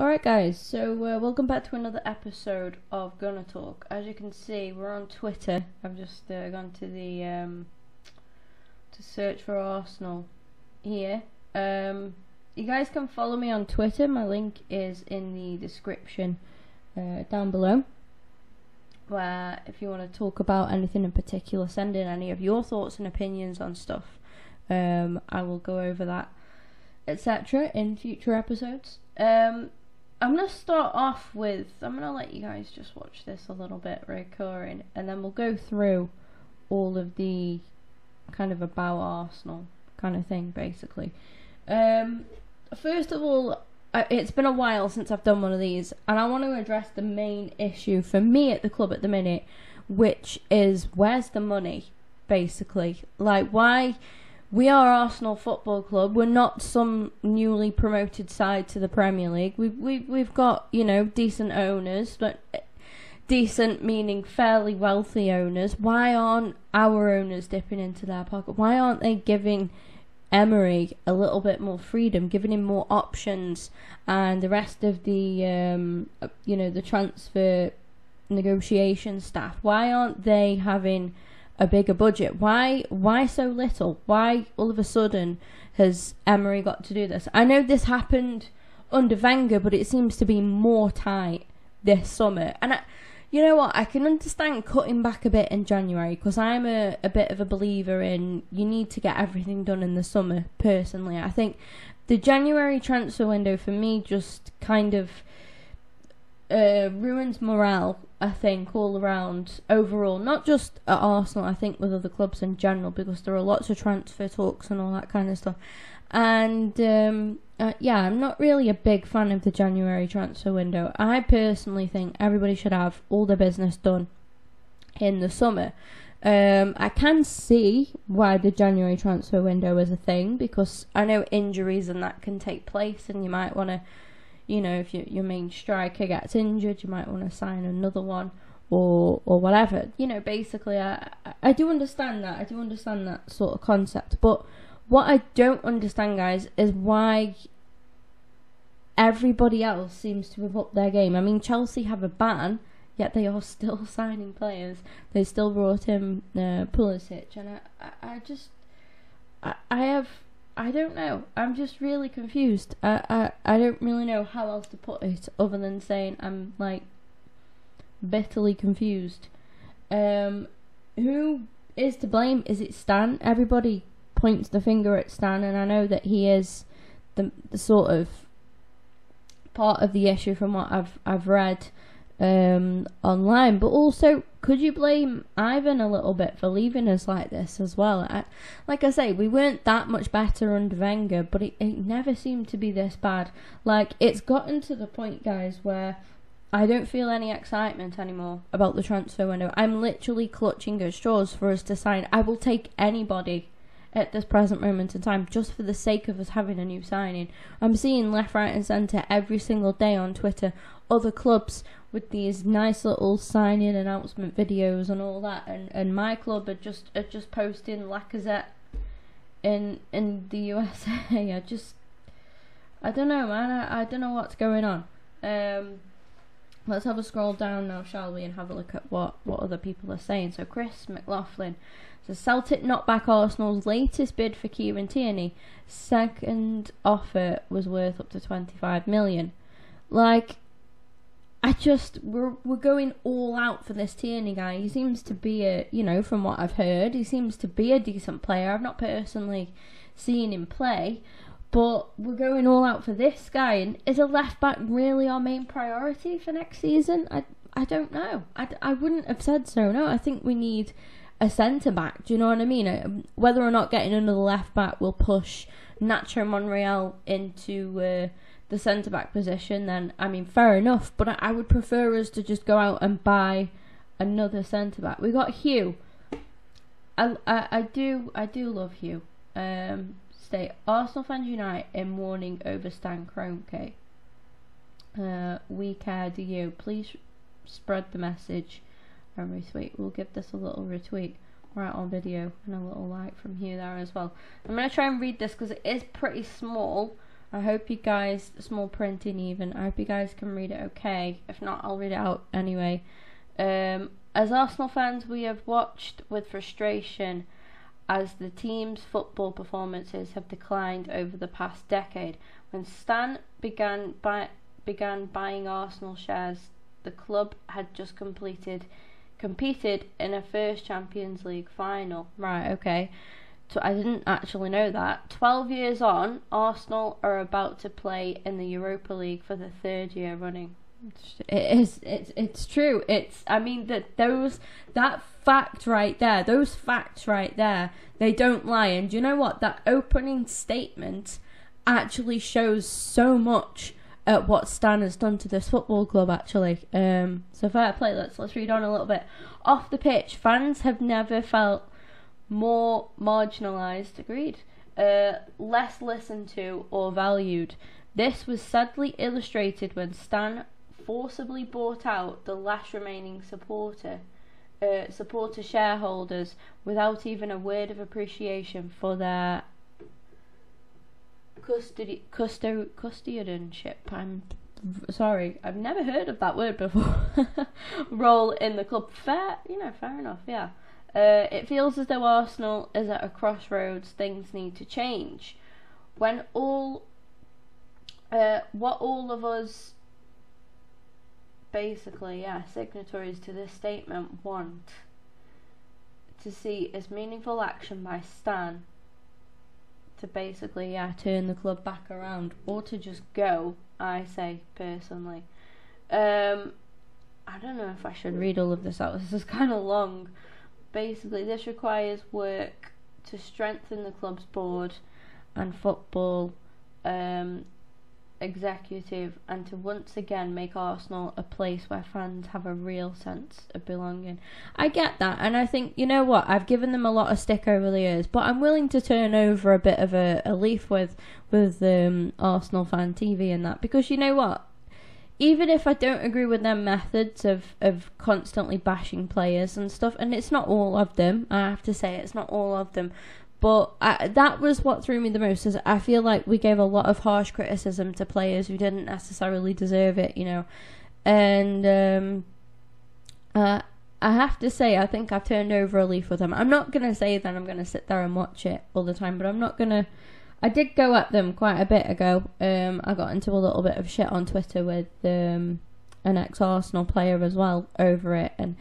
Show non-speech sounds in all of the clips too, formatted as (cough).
Alright, guys, so uh, welcome back to another episode of Gunner Talk. As you can see, we're on Twitter. I've just uh, gone to the um, to search for Arsenal here. Um, you guys can follow me on Twitter. My link is in the description uh, down below. Where, if you want to talk about anything in particular, send in any of your thoughts and opinions on stuff. Um, I will go over that, etc., in future episodes. Um, I'm gonna start off with I'm gonna let you guys just watch this a little bit recurring, and then we'll go through all of the kind of about Arsenal kind of thing, basically. Um, first of all, it's been a while since I've done one of these, and I want to address the main issue for me at the club at the minute, which is where's the money, basically. Like, why we are Arsenal Football Club. We're not some newly promoted side to the Premier League. We we we've got you know decent owners, but decent meaning fairly wealthy owners. Why aren't our owners dipping into their pocket? Why aren't they giving Emery a little bit more freedom, giving him more options, and the rest of the um, you know the transfer negotiation staff? Why aren't they having a bigger budget. Why why so little? Why all of a sudden has Emery got to do this? I know this happened under Wenger, but it seems to be more tight this summer. And I, you know what? I can understand cutting back a bit in January because I'm a, a bit of a believer in you need to get everything done in the summer. Personally, I think the January transfer window for me just kind of uh, ruins morale I think, all around overall, not just at Arsenal, I think with other clubs in general, because there are lots of transfer talks and all that kind of stuff. And um, uh, yeah, I'm not really a big fan of the January transfer window. I personally think everybody should have all their business done in the summer. Um, I can see why the January transfer window is a thing because I know injuries and that can take place, and you might want to you know, if you, your main striker gets injured, you might want to sign another one or or whatever. You know, basically, I I do understand that. I do understand that sort of concept. But what I don't understand, guys, is why everybody else seems to have upped their game. I mean, Chelsea have a ban, yet they are (laughs) still signing players. They still brought in uh, Pulisic, and I I, I just I, I have I don't know. I'm just really confused. I, I I don't really know how else to put it other than saying I'm like bitterly confused. Um, who is to blame? Is it Stan? Everybody points the finger at Stan, and I know that he is the the sort of part of the issue from what I've I've read um, online. But also, could you blame Ivan a little bit for leaving us like this as well? I, like I say, we weren't that much better under Wenger, but it, it never seemed to be this bad. Like, it's gotten to the point, guys, where I don't feel any excitement anymore about the transfer window. I'm literally clutching at straws for us to sign. I will take anybody at this present moment in time just for the sake of us having a new signing. I'm seeing left, right, and centre every single day on Twitter other clubs with these nice little signing announcement videos and all that, and, and my club are just are just posting Lacazette in in the USA. (laughs) I just I don't know, man. I, I don't know what's going on. Um, let's have a scroll down now, shall we, and have a look at what what other people are saying. So Chris McLaughlin says Celtic knocked back Arsenal's latest bid for Kieran Tierney. Second offer was worth up to twenty five million. Like I just we're we're going all out for this Tierney guy. He seems to be a you know from what I've heard, he seems to be a decent player. I've not personally seen him play, but we're going all out for this guy. And is a left back really our main priority for next season? I I don't know. I, I wouldn't have said so. No, I think we need a centre back. Do you know what I mean? Uh, whether or not getting another left back will push Nacho Monreal into. Uh, the centre back position, then I mean, fair enough. But I, I would prefer us to just go out and buy another centre back. We got Hugh. I, I, I do I do love Hugh. Um, stay Arsenal fans unite in mourning over Stan Kroenke. Uh, we care, do you? Please spread the message and retweet. We'll give this a little retweet right on video and a little like from here there as well. I'm gonna try and read this because it is pretty small. I hope you guys, small printing even, I hope you guys can read it okay. If not, I'll read it out anyway. Um, as Arsenal fans, we have watched with frustration as the team's football performances have declined over the past decade. When Stan began buy, began buying Arsenal shares, the club had just completed competed in a first Champions League final. Right, okay. I didn't actually know that. 12 years on, Arsenal are about to play in the Europa League for the third year running. It is. It's. It's true. It's. I mean that those that fact right there. Those facts right there. They don't lie. And do you know what? That opening statement actually shows so much at what Stan has done to this football club. Actually. Um. So fair play. Let's let's read on a little bit. Off the pitch, fans have never felt more marginalised. Agreed. Uh, less listened to or valued. This was sadly illustrated when Stan forcibly bought out the last remaining supporter uh, supporter shareholders without even a word of appreciation for their custody custo, custodianship. I'm sorry, I've never heard of that word before. (laughs) Role in the club. Fair, you know, fair enough. Yeah. Uh, it feels as though Arsenal is at a crossroads. Things need to change. When all, uh, what all of us basically, yeah, signatories to this statement want to see is meaningful action by Stan to basically, yeah, turn the club back around or to just go, I say personally. Um, I don't know if I should read all of this out, this is kind of long. Basically, this requires work to strengthen the club's board and football um, executive and to once again make Arsenal a place where fans have a real sense of belonging. I get that, and I think, you know what, I've given them a lot of stick over the years, but I'm willing to turn over a bit of a, a leaf with, with um, Arsenal fan TV and that, because you know what? Even if I don't agree with their methods of, of constantly bashing players and stuff, and it's not all of them, I have to say, it's not all of them, but I, that was what threw me the most. Is I feel like we gave a lot of harsh criticism to players who didn't necessarily deserve it, you know. And um, uh, I have to say, I think I've turned over a leaf with them. I'm not gonna say that I'm gonna sit there and watch it all the time, but I'm not gonna. I did go at them quite a bit ago. Um, I got into a little bit of shit on Twitter with um, an ex-Arsenal player as well over it, and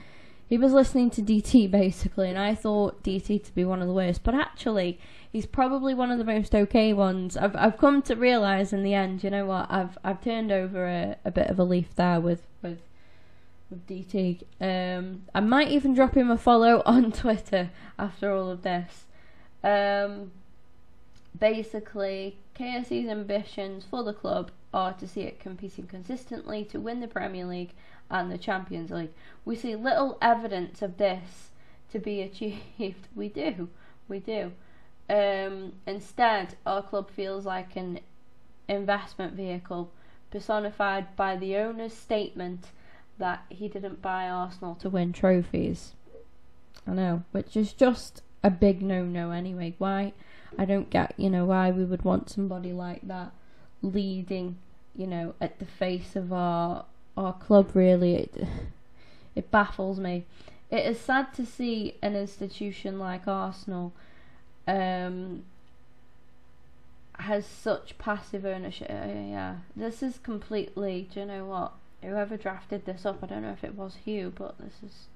he was listening to DT basically, and I thought DT to be one of the worst, but actually, he's probably one of the most okay ones. I've I've come to realise in the end, you know what? I've I've turned over a, a bit of a leaf there with with with DT. Um, I might even drop him a follow (laughs) on Twitter after all of this. Um, basically, KSE's ambitions for the club are to see it competing consistently to win the Premier League and the Champions League. We see little evidence of this to be (laughs) achieved. We do, we do. Um, instead, our club feels like an investment vehicle personified by the owner's statement that he didn't buy Arsenal to win trophies. I know, which is just a big no no anyway. Why? I don't get, you know, why we would want somebody like that leading, you know, at the face of our our club really it, it baffles me. It is sad to see an institution like Arsenal um, has such passive ownership. Uh, yeah, this is completely. Do you know what? Whoever drafted this up, I don't know if it was Hugh, but this is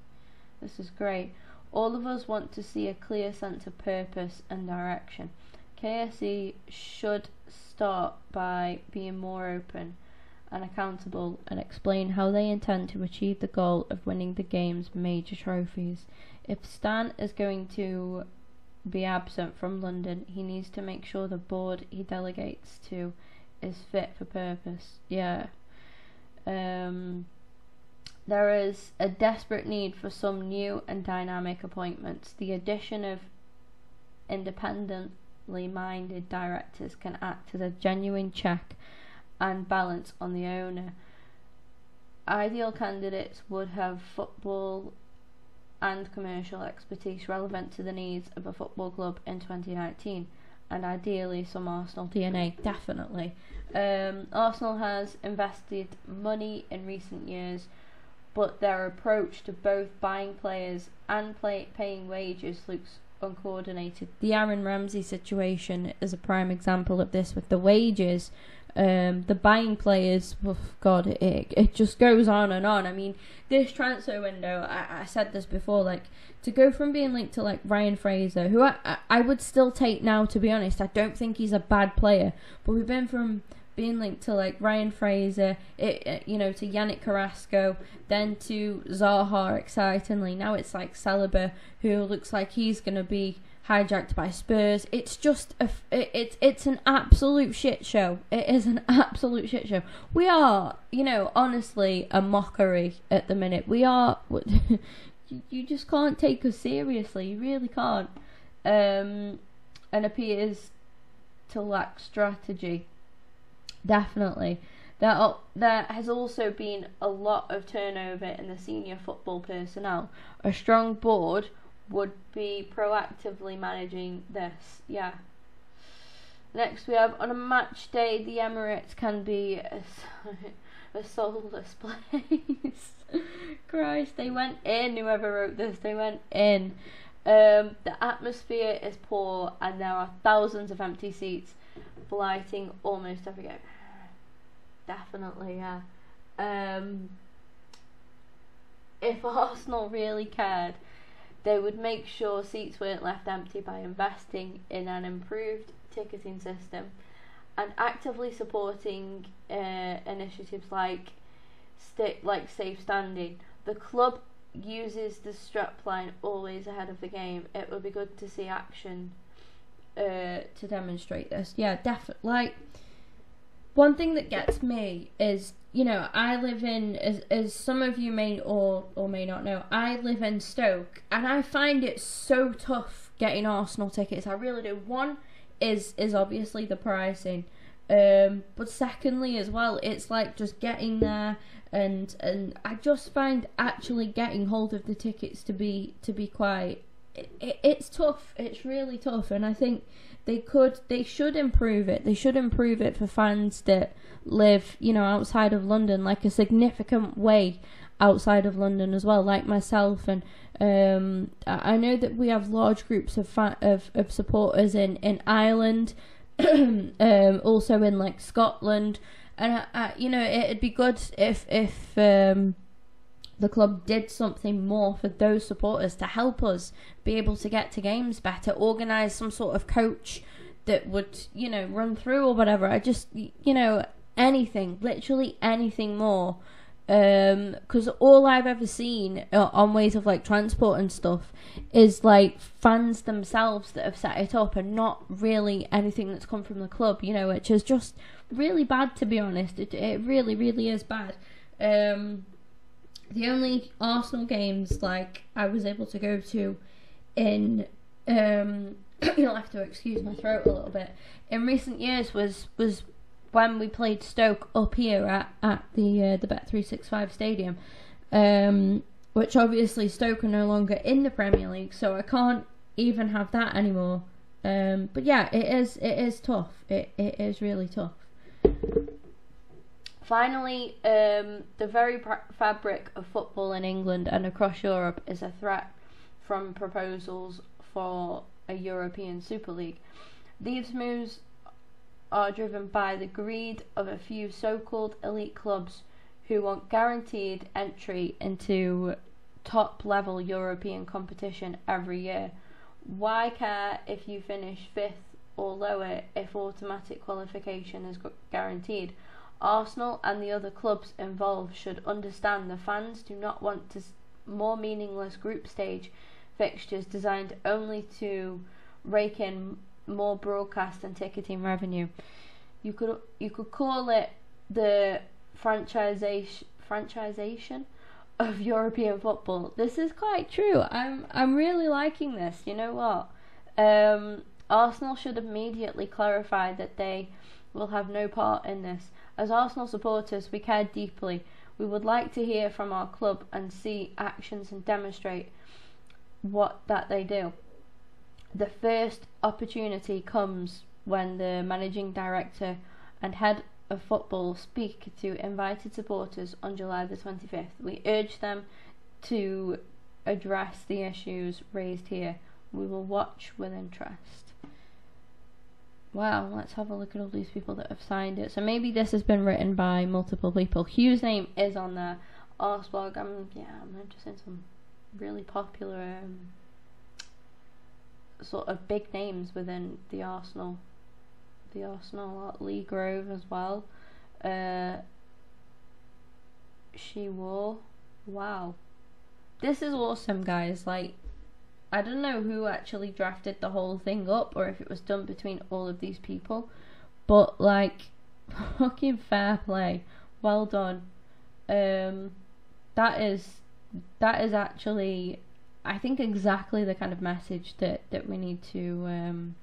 this is great. All of us want to see a clear sense of purpose and direction. KSE should start by being more open and accountable and explain how they intend to achieve the goal of winning the game's major trophies. If Stan is going to be absent from London, he needs to make sure the board he delegates to is fit for purpose. Yeah. Um, there is a desperate need for some new and dynamic appointments. The addition of independently minded directors can act as a genuine check and balance on the owner. Ideal candidates would have football and commercial expertise relevant to the needs of a football club in 2019 and ideally some Arsenal DNA, definitely. Um, Arsenal has invested money in recent years, but their approach to both buying players and play, paying wages looks uncoordinated. The Aaron Ramsey situation is a prime example of this with the wages. Um, the buying players, oh God, it, it just goes on and on. I mean, this transfer window, I, I said this before, like, to go from being linked to, like, Ryan Fraser, who I, I would still take now, to be honest. I don't think he's a bad player, but we've been from being linked to like Ryan Fraser, it, you know, to Yannick Carrasco, then to Zaha. Excitingly, now it's like Saliba, who looks like he's gonna be hijacked by Spurs. It's just a, it, it's it's an absolute shit show. It is an (laughs) absolute shit show. We are, you know, honestly, a mockery at the minute. We are. (laughs) you just can't take us seriously. You really can't. Um, and appears to lack strategy definitely. There, there has also been a lot of turnover in the senior football personnel. A strong board would be proactively managing this. Yeah. Next, we have on a match day, the Emirates can be a, (laughs) a soulless place. (laughs) Christ, they went in. Whoever wrote this, they went in. Um, the atmosphere is poor, and there are thousands of empty seats, blighting almost every game definitely, yeah. Um, if (laughs) Arsenal really cared, they would make sure seats weren't left empty by investing in an improved ticketing system and actively supporting uh, initiatives like sta- like safe standing. The club uses the strap line always ahead of the game. It would be good to see action uh, to demonstrate this. Yeah, definitely. Like one thing that gets me is you know I live in as, as some of you may or or may not know I live in Stoke and I find it so tough getting Arsenal tickets. I really do. One is is obviously the pricing um, but secondly as well it's like just getting there and and I just find actually getting hold of the tickets to be to be quite it, it, it's tough. It's really tough and I think they could they should improve it. They should improve it for fans that live you know outside of london like a significant way outside of london as well like myself. And um, i know that we have large groups of fa- of, of supporters in in ireland (clears throat) um, also in like scotland. And I, I, you know it'd be good if if um, the club did something more for those supporters to help us be able to get to games better, organise some sort of coach that would, you know, run through or whatever. I just, you know, anything, literally anything more. Because um, all I've ever seen uh, on ways of like transport and stuff is like fans themselves that have set it up and not really anything that's come from the club, you know, which is just really bad to be honest. It, it really, really is bad. Um, the only Arsenal games like I was able to go to in um (clears throat) you'll have to excuse my throat a little bit in recent years was was when we played Stoke up here at, at the uh, the Bet three six five stadium, um, which obviously Stoke are no longer in the Premier League, so I can't even have that anymore. Um, but yeah, it is it is tough. It it is really tough. Finally, um, the very pr- fabric of football in England and across Europe is a threat from proposals for a European Super League. These moves are driven by the greed of a few so called elite clubs who want guaranteed entry into top level European competition every year. Why care if you finish fifth or lower if automatic qualification is guaranteed? Arsenal and the other clubs involved should understand the fans do not want to more meaningless group stage fixtures designed only to rake in more broadcast and ticketing revenue. You could you could call it the franchisation franchisation of (laughs) European football. This is quite true. I'm I'm really liking this. You know what? Um, Arsenal should immediately clarify that they will have no part in this. As Arsenal supporters, we care deeply. We would like to hear from our club and see actions and demonstrate what that they do. The first opportunity comes when the managing director and head of football speak to invited supporters on July the 25th. We urge them to address the issues raised here. We will watch with interest. Wow, let's have a look at all these people that have signed it. So maybe this has been written by multiple people. Hugh's name is on there. Arsblog, I'm yeah, I'm just in some really popular um, sort of big names within the Arsenal, the Arsenal Le Grove as well. Uh, she wore, wow, this is awesome, guys. Like, I don't know who actually drafted the whole thing up or if it was done between all of these people, but like, (laughs) fucking fair play, well done. Um, that is that is actually I think exactly the kind of message that that we need to um,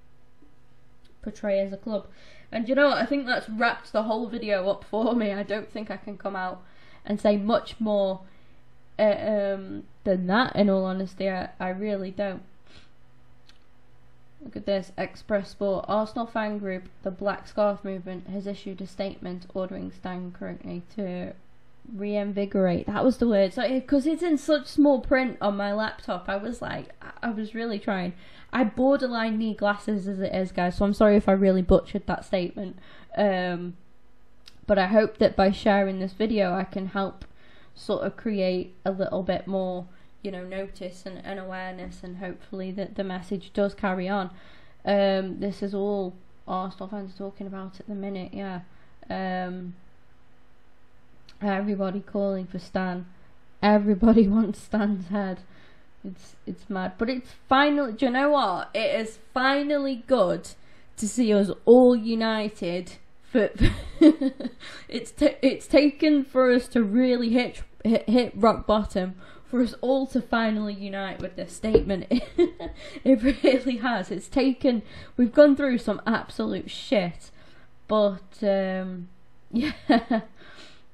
portray as a club. And you know what? I think that's wrapped the whole video up for me. I don't think I can come out and say much more uh, um, than that. In all honesty, I, I really don't. Look at this. Express Sport. Arsenal fan group, the Black Scarf Movement, has issued a statement ordering Stan Kroenke to reinvigorate. That was the word. So because it's in such small print on my laptop, I was like, I was really trying. I borderline need glasses as it is, guys. So I'm sorry if I really butchered that statement. Um, but I hope that by sharing this video, I can help sort of create a little bit more, you know, notice and, and awareness, and hopefully that the message does carry on. Um, this is all Arsenal fans talking about at the minute, yeah. Um, everybody calling for Stan. Everybody (laughs) wants Stan's head. It's it's mad, but it's finally. Do you know what? It is finally good to see us all united. For, (laughs) it's t- it's taken for us to really hit, hit hit rock bottom for us all to finally unite with this statement. (laughs) it really has. It's taken. We've gone through some absolute shit, but um, (laughs) yeah.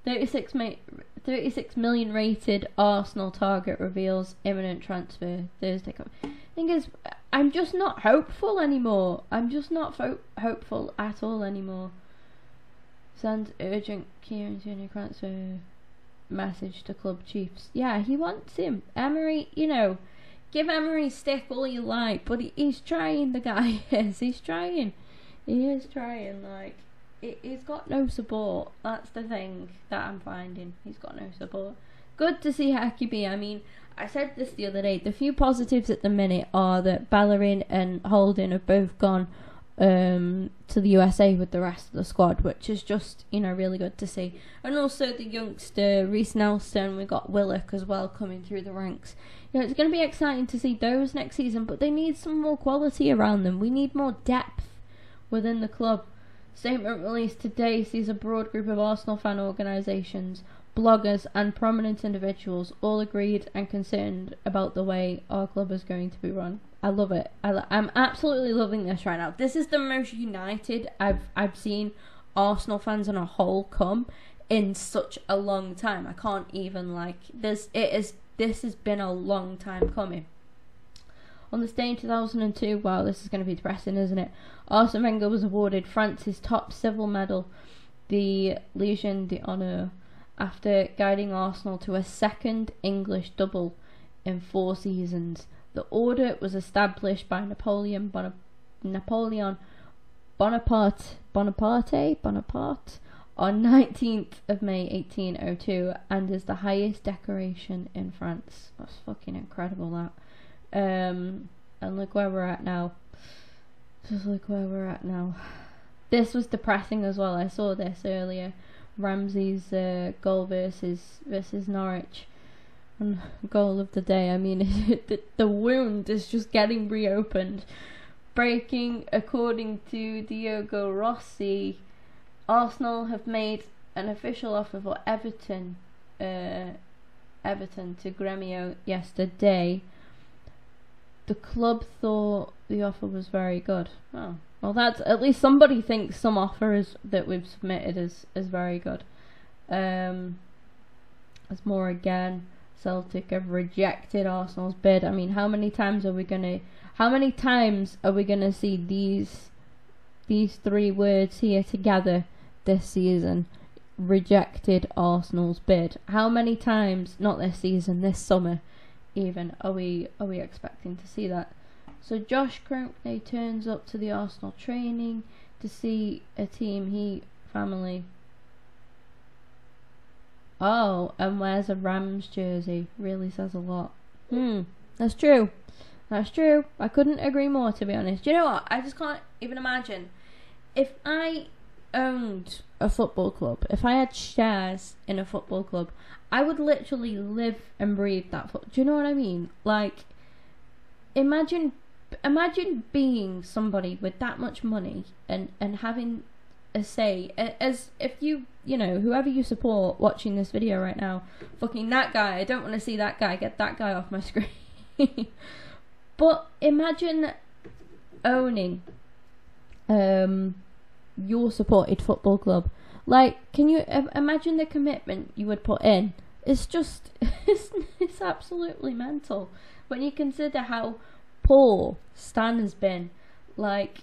36, ma- 36 million rated Arsenal target reveals imminent transfer Thursday. Thing is, I'm just not hopeful anymore. I'm just not hopeful at all anymore. Sends urgent Kieran Tierney transfer message to club chiefs. Yeah, he wants him. Emery, you know, give Emery stick all you like, but he, he's trying. The guy (laughs) is. He's trying. He is trying. Like it, he's got no support. That's the thing that I'm finding. He's got no support. Good to see Hakibi. I mean, I said this the other day. The few positives at the minute are that Bellerin and Holding have both gone um, to the USA with the rest of the squad, which is just you know really good to see. And also the youngster Reiss Nelson, we got Willock as well coming through the ranks. You know, it's going to be exciting to see those next season, but they need some more quality around them. We need more depth within the club. Statement released today sees a broad group of Arsenal fan organisations, bloggers, and prominent individuals all agreed and concerned about the way our club is going to be run. I love it. I am absolutely loving this right now. This is the most united I've I've seen Arsenal fans on a whole come in such a long time. I can't even like this. It is. This has been a long time coming. On this day in 2002, wow, this is going to be depressing, isn't it? Arsene Wenger was awarded France's top civil medal, the Legion d'Honneur, after guiding Arsenal to a second English double in four seasons. The order was established by Napoleon Bonap- Napoleon Bonaparte Bonaparte Bonaparte on 19th of May 1802 and is the highest decoration in France. That's fucking incredible that. Um, and look where we're at now. Just look where we're at now. This was depressing as well. I saw this earlier. Ramsey's uh, goal versus versus Norwich. Goal of the day. I mean, (laughs) the, the wound is just getting reopened. Breaking, according to Diogo Rossi, Arsenal have made an official offer for Everton. Uh, Everton to Gremio yesterday the club thought the offer was very good. Oh, well, that's at least somebody thinks some offer is that we've submitted is is very good. Um, there's more again. Celtic have rejected Arsenal's bid. I mean, how many times are we gonna? How many times are we gonna see these these three words here together this season? Rejected Arsenal's bid. How many times? Not this season, this summer, even are we are we expecting to see that? So Josh Kroenke turns up to the Arsenal training to see a team he family. Oh, and wears a Rams jersey. Really says a lot. Hmm, that's true. That's true. I couldn't agree more, to be honest. Do You know what? I just can't even imagine. If I owned a football club, if I had shares in a football club, I would literally live and breathe that foot. Do you know what I mean? Like, imagine, imagine being somebody with that much money and and having a say. As if you you know whoever you support watching this video right now fucking that guy i don't want to see that guy get that guy off my (laughs) screen. But imagine owning um your supported football club. Like can you imagine the commitment you would put in? It's just (laughs) it's, it's absolutely mental when you consider how poor stan has been. Like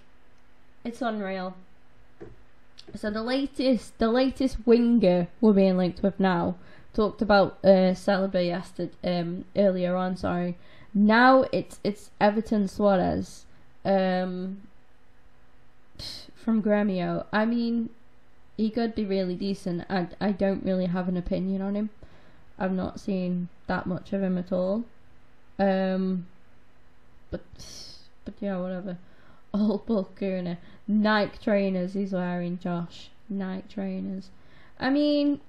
it's unreal so the latest, the latest winger we're being linked with now talked about uh, Saliba yesterday, um, earlier on. Sorry. Now it's it's Everton Soares, um, from Gremio. I mean, he could be really decent. I I don't really have an opinion on him. I've not seen that much of him at all. Um, but but yeah, whatever. (laughs) Old Bull Nike trainers he's wearing, Josh. Nike trainers. I mean,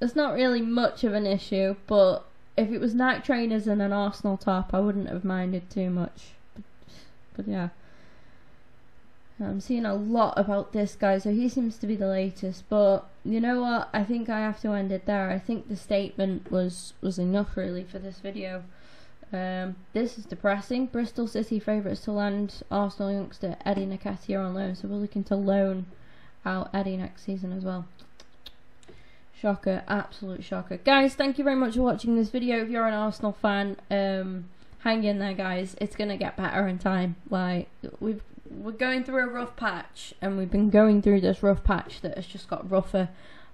it's not really much of an issue, but if it was Nike trainers and an Arsenal top, I wouldn't have minded too much. But, but yeah. I'm seeing a lot about this guy, so he seems to be the latest. But you know what? I think I have to end it there. I think the statement was was enough really for this video. Um, this is depressing. Bristol City favourites to land Arsenal youngster Eddie Nketiah on loan, so we're looking to loan out Eddie next season as well. Shocker, absolute shocker. Guys, thank you very much for watching this video. If you're an Arsenal fan, um, hang in there, guys. It's gonna get better in time. Like we've we're going through a rough patch, and we've been going through this rough patch that has just got rougher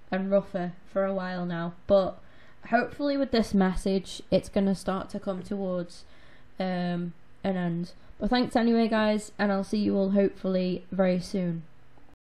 and rougher for a while now. But hopefully with this message it's going to start to come towards um, an end. But thanks anyway guys and i'll see you all hopefully very soon